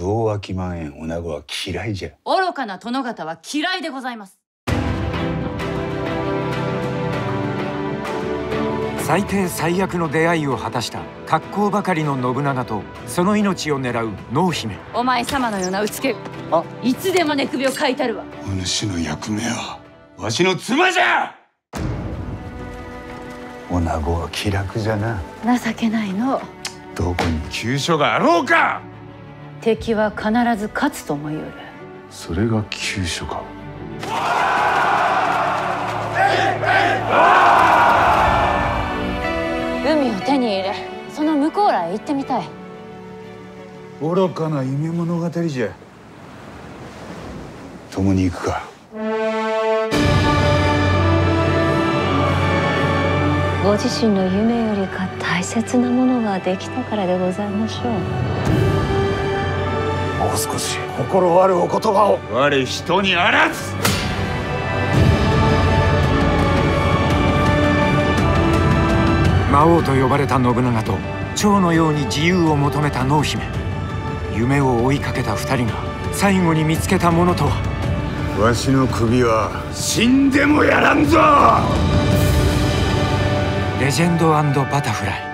同脇万円女子は嫌いじゃ。愚かな殿方は嫌いでございます。最低最悪の出会いを果たした格好ばかりの信長とその命を狙う濃姫。お前様のようなうつけあ？いつでも寝首をかいたるわ。お主の役目はわしの妻じゃ！女子は気楽じゃな。情けないの。どこに急所があろうか敵は必ず勝つとも言うる。それが急所か。海を手に入れその向こうらへ行ってみたい。愚かな夢物語じゃ。共に行くか。ご自身の夢よりか大切なものができたからでございましょう。もう少し。心あるお言葉を。我人にあらず。魔王と呼ばれた信長と蝶のように自由を求めた濃姫。夢を追いかけた二人が最後に見つけたものとは。わしの首は死んでもやらんぞ。レジェンドバタフライ